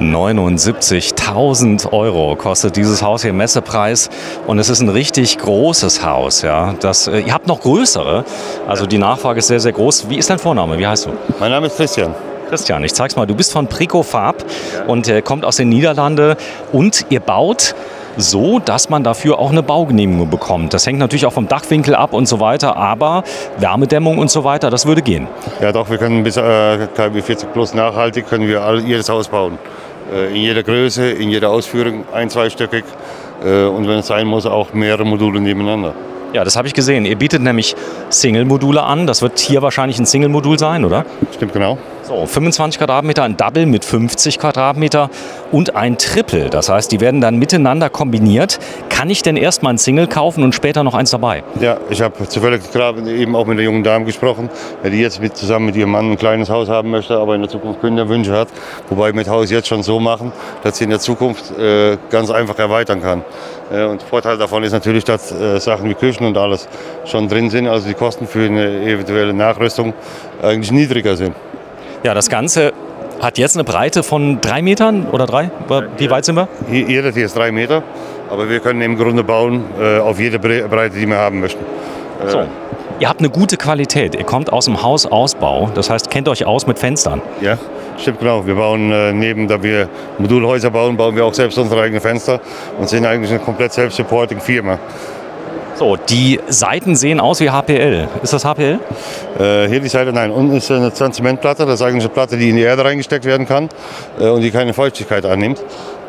79.000 Euro kostet dieses Haus hier Messepreis und es ist ein richtig großes Haus. Ja. Das, äh, ihr habt noch größere, also die Nachfrage ist sehr, sehr groß. Wie ist dein Vorname? Wie heißt du? Mein Name ist Christian. Christian, ich zeig's mal. Du bist von Pricofab und äh, kommt aus den Niederlanden und ihr baut so, dass man dafür auch eine Baugenehmigung bekommt. Das hängt natürlich auch vom Dachwinkel ab und so weiter, aber Wärmedämmung und so weiter, das würde gehen. Ja doch, wir können bis äh, KW 40 plus nachhaltig können wir all, jedes Haus bauen. Äh, in jeder Größe, in jeder Ausführung, ein-, zweistöckig äh, und wenn es sein muss, auch mehrere Module nebeneinander. Ja, das habe ich gesehen. Ihr bietet nämlich Single-Module an. Das wird hier wahrscheinlich ein Single-Modul sein, oder? Stimmt genau. So, 25 Quadratmeter, ein Double mit 50 Quadratmeter und ein Triple. Das heißt, die werden dann miteinander kombiniert. Kann ich denn erstmal ein Single kaufen und später noch eins dabei? Ja, ich habe zufällig gerade eben auch mit einer jungen Dame gesprochen, die jetzt mit, zusammen mit ihrem Mann ein kleines Haus haben möchte, aber in der Zukunft Kinderwünsche hat. Wobei wir mit Haus jetzt schon so machen, dass sie in der Zukunft äh, ganz einfach erweitern kann. Äh, und Vorteil davon ist natürlich, dass äh, Sachen wie Küchen und alles schon drin sind, also die Kosten für eine eventuelle Nachrüstung eigentlich niedriger sind. Ja, das Ganze hat jetzt eine Breite von drei Metern oder drei? Wie weit sind wir? Jeder hier ist drei Meter, aber wir können im Grunde bauen äh, auf jede Breite, die wir haben möchten. Äh, so. Ihr habt eine gute Qualität. Ihr kommt aus dem Hausausbau. Das heißt, kennt euch aus mit Fenstern. Ja, stimmt genau. Wir bauen äh, neben, da wir Modulhäuser bauen, bauen wir auch selbst unsere eigenen Fenster und sind eigentlich eine komplett selbst-supporting Firma. So, die Seiten sehen aus wie HPL. Ist das HPL? Äh, hier die Seite, nein. Unten ist eine Zementplatte. Das ist eigentlich eine Platte, die in die Erde reingesteckt werden kann äh, und die keine Feuchtigkeit annimmt.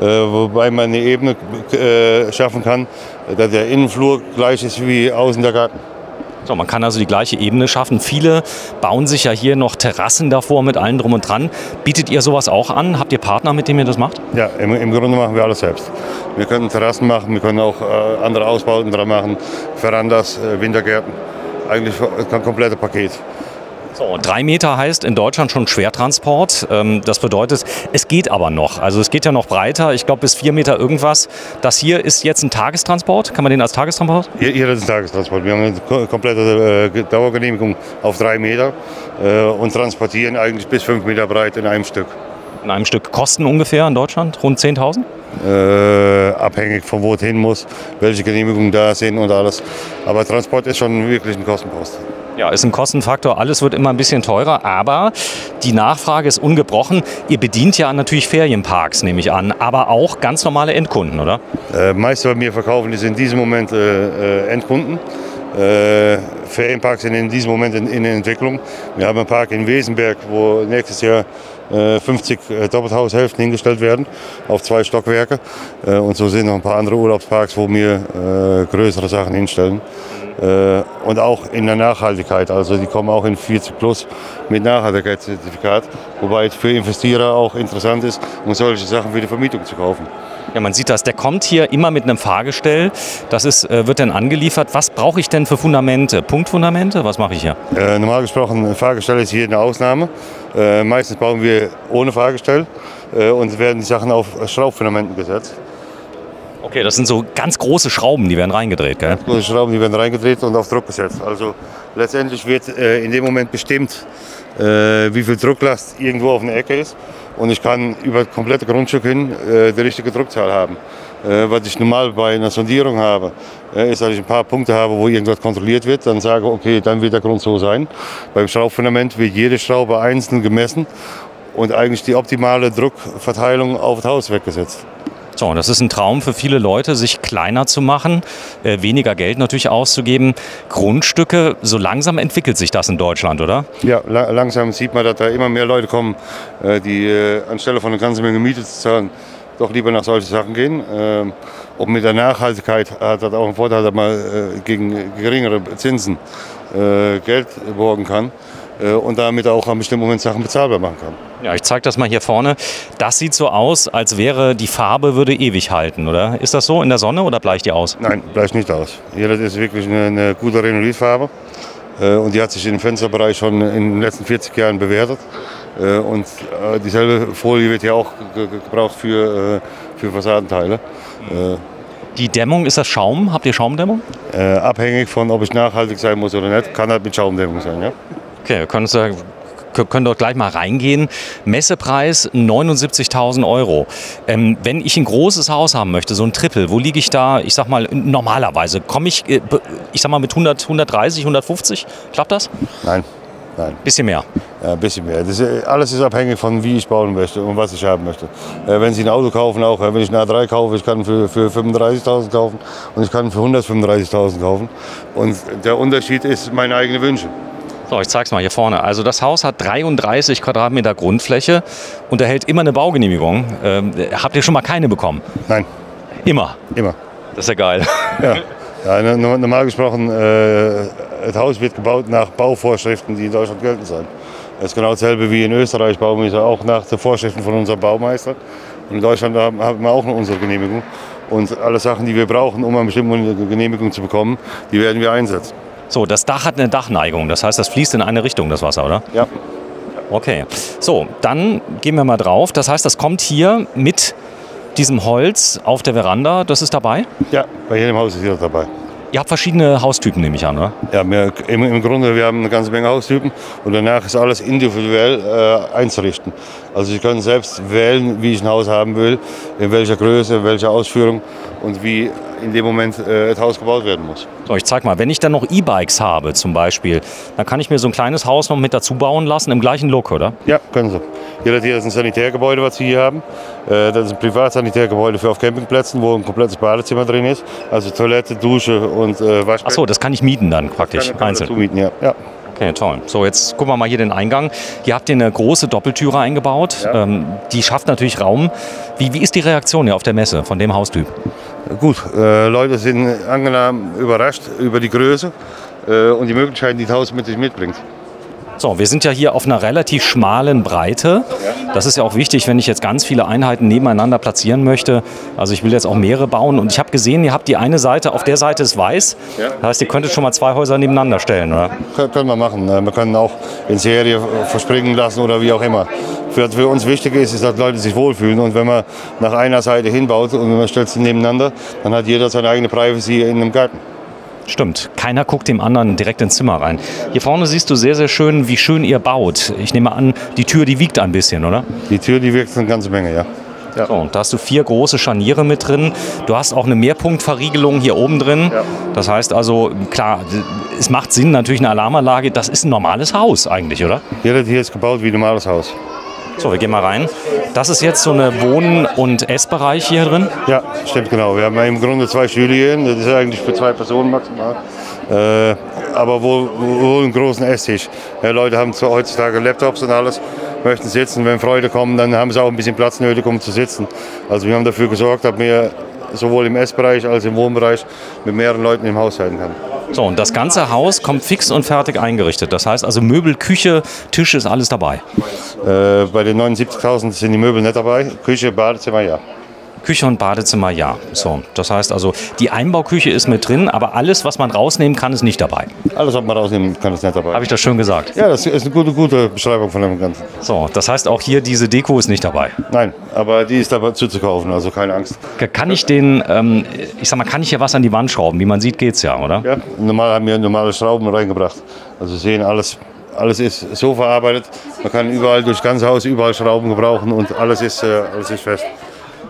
Äh, wobei man eine Ebene äh, schaffen kann, dass der Innenflur gleich ist wie außen der Garten. So, man kann also die gleiche Ebene schaffen. Viele bauen sich ja hier noch Terrassen davor mit allem drum und dran. Bietet ihr sowas auch an? Habt ihr Partner, mit denen ihr das macht? Ja, im, im Grunde machen wir alles selbst. Wir können Terrassen machen, wir können auch äh, andere Ausbauten dran machen, Verandas, äh, Wintergärten. Eigentlich ein komplettes Paket. So, drei Meter heißt in Deutschland schon Schwertransport. Ähm, das bedeutet, es geht aber noch. Also es geht ja noch breiter. Ich glaube bis vier Meter irgendwas. Das hier ist jetzt ein Tagestransport. Kann man den als Tagestransport? Hier, hier ist ein Tagestransport. Wir haben eine komplette äh, Dauergenehmigung auf drei Meter äh, und transportieren eigentlich bis fünf Meter breit in einem Stück. In einem Stück Kosten ungefähr in Deutschland? Rund 10.000? Äh, abhängig von wo es hin muss, welche Genehmigungen da sind und alles. Aber Transport ist schon wirklich ein Kostenpost. Ja, ist ein Kostenfaktor. Alles wird immer ein bisschen teurer, aber die Nachfrage ist ungebrochen. Ihr bedient ja natürlich Ferienparks, nehme ich an, aber auch ganz normale Endkunden, oder? Äh, meiste bei mir verkaufen ist in diesem Moment äh, äh, Endkunden. Äh, Ferienparks sind in diesem Moment in, in Entwicklung. Wir haben einen Park in Wesenberg, wo nächstes Jahr 50 äh, Doppelhaushälften hingestellt werden auf zwei Stockwerke. Äh, und so sind noch ein paar andere Urlaubsparks, wo wir äh, größere Sachen hinstellen. Und auch in der Nachhaltigkeit, also die kommen auch in 40 Plus mit Nachhaltigkeitszertifikat, wobei es für Investierer auch interessant ist, um solche Sachen für die Vermietung zu kaufen. Ja, man sieht das. Der kommt hier immer mit einem Fahrgestell. Das ist, wird dann angeliefert. Was brauche ich denn für Fundamente? Punktfundamente? Was mache ich hier? Äh, normal gesprochen, ein Fahrgestell ist hier eine Ausnahme. Äh, meistens bauen wir ohne Fahrgestell äh, und werden die Sachen auf Schraubfundamenten gesetzt. Okay, das sind so ganz große Schrauben, die werden reingedreht, gell? Ganz große Schrauben, die werden reingedreht und auf Druck gesetzt. Also letztendlich wird äh, in dem Moment bestimmt, äh, wie viel Drucklast irgendwo auf einer Ecke ist. Und ich kann über das komplette Grundstück hin äh, die richtige Druckzahl haben. Äh, was ich normal bei einer Sondierung habe, äh, ist, dass ich ein paar Punkte habe, wo irgendwas kontrolliert wird. Dann sage okay, dann wird der Grund so sein. Beim Schraubfundament wird jede Schraube einzeln gemessen und eigentlich die optimale Druckverteilung auf das Haus weggesetzt. So, das ist ein Traum für viele Leute, sich kleiner zu machen, äh, weniger Geld natürlich auszugeben. Grundstücke, so langsam entwickelt sich das in Deutschland, oder? Ja, la langsam sieht man, dass da immer mehr Leute kommen, äh, die äh, anstelle von einer ganzen Menge Miete zu zahlen, doch lieber nach solchen Sachen gehen. Ähm, und mit der Nachhaltigkeit hat das auch einen Vorteil, dass man äh, gegen geringere Zinsen äh, Geld borgen kann und damit auch an bestimmten Moment Sachen bezahlbar machen kann. Ja, ich zeige das mal hier vorne. Das sieht so aus, als wäre die Farbe würde ewig halten, oder? Ist das so in der Sonne oder bleicht die aus? Nein, bleicht nicht aus. Hier das ist wirklich eine, eine gute Renolitfarbe und die hat sich im Fensterbereich schon in den letzten 40 Jahren bewertet. Äh, und äh, dieselbe Folie wird ja auch gebraucht für, äh, für Fassadenteile. Die Dämmung, ist das Schaum? Habt ihr Schaumdämmung? abhängig von, ob es nachhaltig sein muss oder nicht, kann halt mit Schaumdämmung sein. Ja? Okay, wir können uns können dort gleich mal reingehen. Messepreis 79.000 Euro. Ähm, wenn ich ein großes Haus haben möchte, so ein Triple, wo liege ich da, ich sag mal, normalerweise? Komme ich, äh, ich sag mal, mit 100, 130, 150? Klappt das? Nein. Nein. Bisschen mehr. Ja, ein bisschen mehr. Das ist, alles ist abhängig von, wie ich bauen möchte und was ich haben möchte. Äh, wenn Sie ein Auto kaufen, auch wenn ich ein A3 kaufe, ich kann für, für 35.000 kaufen und ich kann für 135.000 kaufen. Und der Unterschied ist meine eigenen Wünsche. So, ich zeig's mal hier vorne. Also das Haus hat 33 Quadratmeter Grundfläche und erhält immer eine Baugenehmigung. Ähm, habt ihr schon mal keine bekommen? Nein. Immer? Immer. Das ist ja geil. Ja. Ja, normal gesprochen, äh, das Haus wird gebaut nach Bauvorschriften, die in Deutschland gelten sollen. Das ist genau dasselbe wie in Österreich bauen wir auch nach den Vorschriften von unserem Baumeister. Und in Deutschland haben, wir auch noch unsere Genehmigung. Und alle Sachen, die wir brauchen, um eine bestimmte Genehmigung zu bekommen, die werden wir einsetzen. So, das Dach hat eine Dachneigung, das heißt, das fließt in eine Richtung, das Wasser, oder? Ja. Okay. So, dann gehen wir mal drauf. Das heißt, das kommt hier mit diesem Holz auf der Veranda, das ist dabei? Ja, bei jedem Haus ist hier dabei. Ihr habt verschiedene Haustypen, nehme ich an, oder? Ja, wir, im, im, Grunde, wir haben eine ganze Menge Haustypen und danach ist alles individuell äh, einzurichten. Also ich kann selbst wählen, wie ich ein Haus haben will, in welcher Größe, in welcher Ausführung und wie in dem Moment äh, das Haus gebaut werden muss. So, ich zeig mal, wenn ich dann noch E-Bikes habe zum Beispiel, dann kann ich mir so ein kleines Haus noch mit dazu bauen lassen im gleichen Look, oder? Ja, können Sie. Hier, das hier ist ein Sanitärgebäude, was Sie hier haben. Äh, das ist ein Privatsanitärgebäude für auf Campingplätzen, wo ein komplettes Badezimmer drin ist. Also Toilette, Dusche und äh, Waschbecken. Achso, das kann ich mieten dann praktisch, kann, kann einzeln. Mieten, ja. ja. Okay, toll. So, jetzt gucken wir mal hier den Eingang. Hier habt ihr eine große Doppeltüre eingebaut. Ja. Ähm, die schafft natürlich Raum. Wie, wie ist die Reaktion hier auf der Messe von dem Haustyp? Gut, äh, Leute sind angenehm überrascht über die Größe äh, und die Möglichkeiten, die das Haus mit sich mitbringt. So, wir sind ja hier auf einer relativ schmalen Breite. Das ist ja auch wichtig, wenn ich jetzt ganz viele Einheiten nebeneinander platzieren möchte. Also ich will jetzt auch mehrere bauen. Und ich habe gesehen, ihr habt die eine Seite, auf der Seite ist weiß. Das heißt, ihr könntet schon mal zwei Häuser nebeneinander stellen, oder? Können wir machen. Äh, wir können auch in Serie verspringen lassen oder wie auch immer. Für, für uns wichtig ist, ist, dass Leute sich wohlfühlen. Und wenn man nach einer Seite hinbaut und man stellt sie nebeneinander, dann hat jeder seine eigene Privacy in einem Garten. Stimmt, keiner guckt dem anderen direkt ins Zimmer rein. Hier vorne siehst du sehr, sehr schön, wie schön ihr baut. Ich nehme an, die Tür, die wiegt ein bisschen, oder? Die Tür, die wiegt eine ganze Menge, ja. Ja. So, und da hast du vier große Scharniere mit drin. Du hast auch eine Mehrpunktverriegelung hier oben drin. Ja. Das heißt also, klar, es macht Sinn, natürlich eine Alarmanlage. Das ist ein normales Haus eigentlich, oder? Ja, das hier ist gebaut wie ein normales Haus. So, wir gehen mal rein. Das ist jetzt so eine Wohn- und Essbereich hier drin? Ja, stimmt genau. Wir haben im Grunde zwei Stühle. Das ist eigentlich für zwei Personen maximal. Äh, aber wohl, wohl einen großen Esstisch. Ja, Leute haben zwar heutzutage Laptops und alles, möchten sitzen. Wenn Freude kommen, dann haben sie auch ein bisschen Platz nötig, um zu sitzen. Also wir haben dafür gesorgt, dass wir sowohl im Essbereich als im Wohnbereich mit mehreren Leuten im Haus halten können. So, und das ganze Haus kommt fix und fertig eingerichtet. Das heißt also Möbel, Küche, Tisch ist alles dabei. Äh, bei den 79.000 sind die Möbel nicht dabei. Küche, Badezimmer, ja. Küche und Badezimmer, ja. So, das heißt also, die Einbauküche ist mit drin, aber alles, was man rausnehmen kann, ist nicht dabei. Alles, was man rausnehmen kann, ist nicht dabei. Habe ich das schön gesagt? Ja, das ist eine gute, gute Beschreibung von dem Ganzen. So, das heißt auch hier, diese Deko ist nicht dabei? Nein, aber die ist dabei zuzukaufen, also keine Angst. Kann ich den, ähm, ich sag mal, kann ich hier was an die Wand schrauben? Wie man sieht, geht es ja, oder? Ja, normal haben wir normale Schrauben reingebracht. Also Sie sehen alles, alles ist so verarbeitet. Man kann überall durch das ganze Haus überall Schrauben gebrauchen und alles ist, äh, alles ist fest.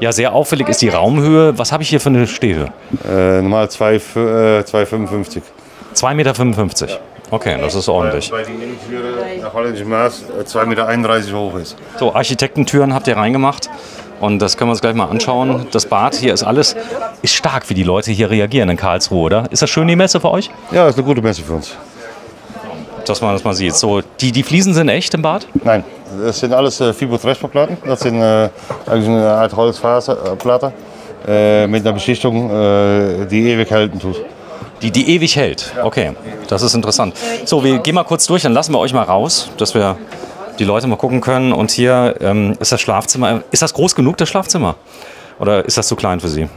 Ja, sehr auffällig ist die Raumhöhe. Was habe ich hier für eine Stehhöhe? Äh, normal 2,55 äh, 2,55 Meter. Okay, das ist ordentlich. Weil die Innentüre nach holländischem Maß 2,31 Meter hoch ist. So, Architektentüren habt ihr reingemacht. Und das können wir uns gleich mal anschauen. Das Bad hier ist alles, ist stark, wie die Leute hier reagieren in Karlsruhe, oder? Ist das schön, die Messe für euch? Ja, ist eine gute Messe für uns. Dass man das mal sieht. So, die, die Fliesen sind echt im Bad? Nein, das sind alles äh, Fibotrespa-Platten. Das sind äh, eigentlich eine Art Holzfaserplatte äh, mit einer Beschichtung, äh, die ewig halten tut. Die, die ewig hält. Okay, das ist interessant. So, wir gehen mal kurz durch, dann lassen wir euch mal raus, dass wir die Leute mal gucken können. Und hier ähm, ist das Schlafzimmer. Ist das groß genug, das Schlafzimmer? Oder ist das zu klein für Sie?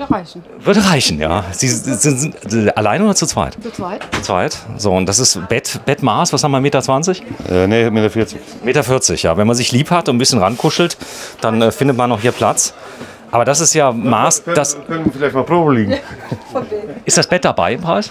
Würde reichen. Würde reichen, ja. Sie sind, sind, sind alleine oder zu zweit? Zu zweit. Zu zweit. So, und das ist Bett, Bettmaß, was haben wir, Meter 20? Äh, nee, Meter 40. Meter 40, ja. Wenn man sich lieb hat und ein bisschen rankuschelt, dann äh, findet man noch hier Platz. Aber das ist ja Maß, können, das... Können wir vielleicht mal Probe liegen? ist das Bett dabei im Preis?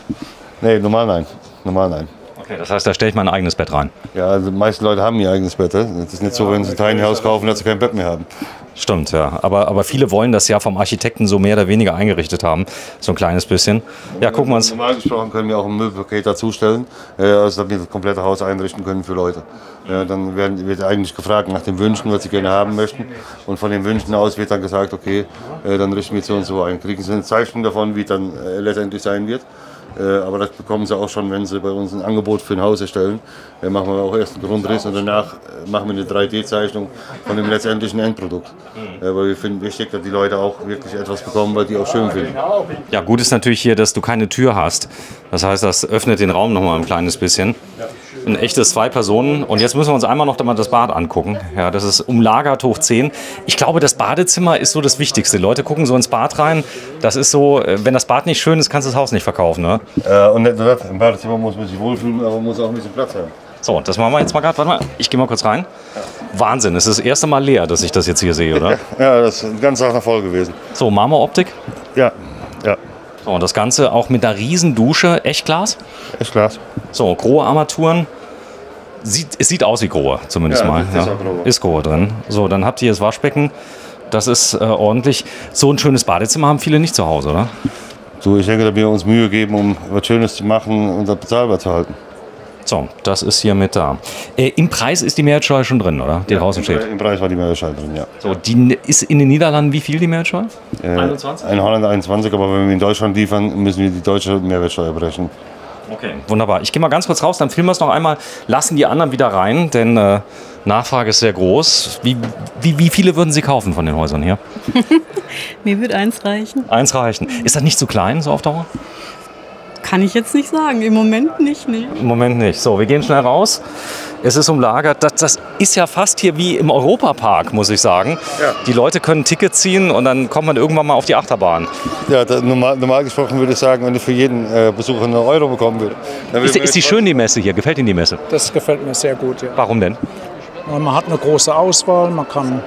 Nee, normal nein. Normal nein. Okay, das heißt, da stelle ich mein eigenes Bett rein. Ja, also die meisten Leute haben ihr eigenes Bett. Es ist nicht so, wenn sie ein Tiny House kaufen, dass sie kein Bett mehr haben. Stimmt, ja. Aber, aber viele wollen das ja vom Architekten so mehr oder weniger eingerichtet haben. So ein kleines bisschen. Ja, gucken wir uns. Normal gesprochen können wir auch ein Möbelpaket dazustellen, äh, also dass wir das komplette Haus einrichten können für Leute. Ja, dann werden, wird eigentlich gefragt nach den Wünschen, was sie gerne haben möchten. Und von den Wünschen aus wird dann gesagt, okay, äh, dann richten wir so und so ein. Kriegen sie eine Zeichnung davon, wie es dann äh, letztendlich sein wird. Äh, aber das bekommen sie auch schon, wenn sie bei uns ein Angebot für ein Haus erstellen. Dann machen wir auch erst einen Grundriss und danach äh, machen wir eine 3D-Zeichnung von dem letztendlichen Endprodukt. Äh, weil wir finden wichtig, dass die Leute auch wirklich etwas bekommen, was die auch schön finden. Ja, gut ist natürlich hier, dass du keine Tür hast. Das heißt, das öffnet den Raum noch mal ein kleines bisschen. Ein echtes zwei Personen. Und jetzt müssen wir uns einmal noch mal das Bad angucken. Ja, das ist umlagert hoch 10. Ich glaube, das Badezimmer ist so das Wichtigste. Leute gucken so ins Bad rein. Das ist so, äh, wenn das Bad nicht schön ist, kannst du das Haus nicht verkaufen. Ne? Äh, und im Badezimmer muss man sich wohlfühlen, aber man muss auch ein bisschen Platz haben. So, das machen wir jetzt mal gerade. Warte mal, ich gehe mal kurz rein. Wahnsinn, es ist das erste Mal leer, dass ich das jetzt hier sehe, oder? Ja, das ist eine ganze Sache voll gewesen. So, Marmoroptik. Ja, So, und das Ganze auch mit einer riesen Dusche. Echtglas. klar. So, grohe Armaturen. Sieht, es sieht aus wie Grohe, zumindest Ja, mal. ist auch Grohe. Ist Grohe drin. So, dann habt ihr das Waschbecken. Das ist äh, ordentlich. So ein schönes Badezimmer haben viele nicht zu Hause, oder? So, ich denke, dass wir uns Mühe geben, um was Schönes zu machen und das bezahlbar zu halten. So, das ist hier mit da. Äh, Im Preis ist die Mehrwertsteuer schon drin, oder? Die draußen steht. Im Preis war die Mehrwertsteuer drin, ja. So, die ist in den Niederlanden wie viel die Mehrwertsteuer? Äh, In Holland 21, aber wenn wir in Deutschland liefern, müssen wir die deutsche Mehrwertsteuer berechnen. Okay. Wunderbar. Ich gehe mal ganz kurz raus, dann filmen wir es noch einmal, lassen die anderen wieder rein, denn äh, Nachfrage ist sehr groß. Wie, wie, wie viele würden Sie kaufen von den Häusern hier? Mir wird eins reichen. Eins reichen. Ist das nicht zu klein, so auf Dauer? Kann ich jetzt nicht sagen. Im Moment nicht, nee. Im Moment nicht. So, wir gehen schnell raus. Es ist umlagert. Das, das ist ja fast hier wie im Europapark, muss ich sagen. Ja. Die Leute können ein Ticket ziehen und dann kommt man irgendwann mal auf die Achterbahn. Ja, da, normal, normal gesprochen würde ich sagen, wenn ich für jeden äh, Besucher einen Euro bekommen würde. dann Ist, ist die schön, die Messe hier? Gefällt Ihnen die Messe? Das gefällt mir sehr gut. Ja. Warum denn? Man hat eine große Auswahl, man kann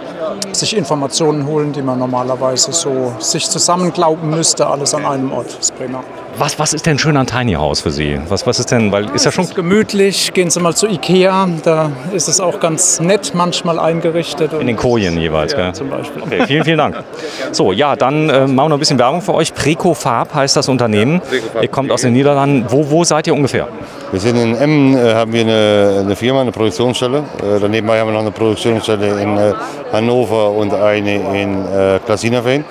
sich Informationen holen, die man normalerweise so sich zusammenglauben müsste, alles an einem Ort. Das ist prima. Was, was ist denn schön an Tiny House für Sie? Was, was ist denn, weil ist ja schon ist gemütlich, gehen Sie mal zu Ikea, da ist es auch ganz nett manchmal eingerichtet. in den Kojen jeweils, gell? zum Beispiel. Okay, vielen, vielen Dank. So, ja, dann äh, machen wir noch ein bisschen Werbung für euch. Preco Farb heißt das Unternehmen. Ihr kommt aus den Niederlanden. Wo, wo seid ihr ungefähr? Wir sind in Emmen, äh, haben wir eine, eine Firma, eine Produktionsstelle. Äh, daneben haben wir noch eine Produktionsstelle in äh, Hannover und eine in äh, Klasinaveen.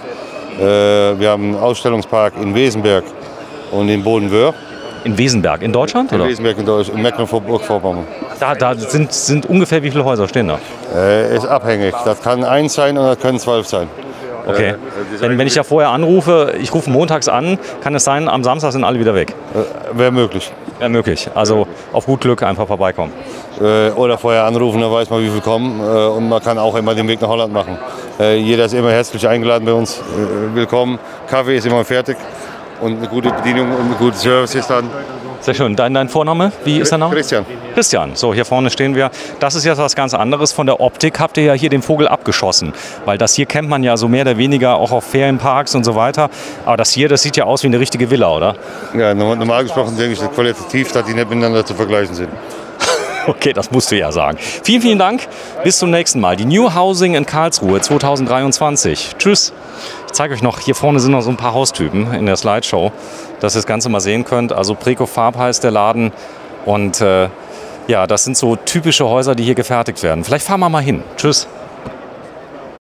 Äh, wir haben einen Ausstellungspark in Wesenberg und in Bodenwöhr. In Wesenberg, in Deutschland? In Oder? Wesenberg in, Deutsch, in Mecklenburg-Vorpommern. Da, da sind, sind ungefähr wie viele Häuser stehen da? Äh, ist abhängig. Das kann eins sein oder das können zwölf sein. Okay. Wenn, wenn ich ja vorher anrufe, ich rufe montags an, kann es sein, am Samstag sind alle wieder weg. Äh, Wäre möglich. Wäre möglich. Also auf gut Glück einfach vorbeikommen. Äh, oder vorher anrufen, dann weiß man, wie viel kommen. Äh, und man kann auch immer den Weg nach Holland machen. Äh, jeder ist immer herzlich eingeladen bei uns. Willkommen. Kaffee ist immer fertig. Und eine gute Bedienung und ein guter Service ist dann. Sehr schön. Dein, dein Vorname? Wie ist der Name? Christian. Christian, so hier vorne stehen wir. Das ist jetzt was ganz anderes. Von der Optik habt ihr ja hier den Vogel abgeschossen. Weil das hier kennt man ja so mehr oder weniger auch auf Ferienparks und so weiter. Aber das hier, das sieht ja aus wie eine richtige Villa, oder? Ja, normal, gesprochen denke ich, qualitativ, dass die nicht miteinander zu vergleichen sind. Okay, das musst du ja sagen. Vielen, vielen Dank. Bis zum nächsten Mal. Die New Housing in Karlsruhe 2023. Tschüss. Ich zeige euch noch, hier vorne sind noch so ein paar Haustypen in der Slideshow, dass ihr das Ganze mal sehen könnt. Also Preco Farb heißt der Laden. Und äh, ja, das sind so typische Häuser, die hier gefertigt werden. Vielleicht fahren wir mal hin. Tschüss.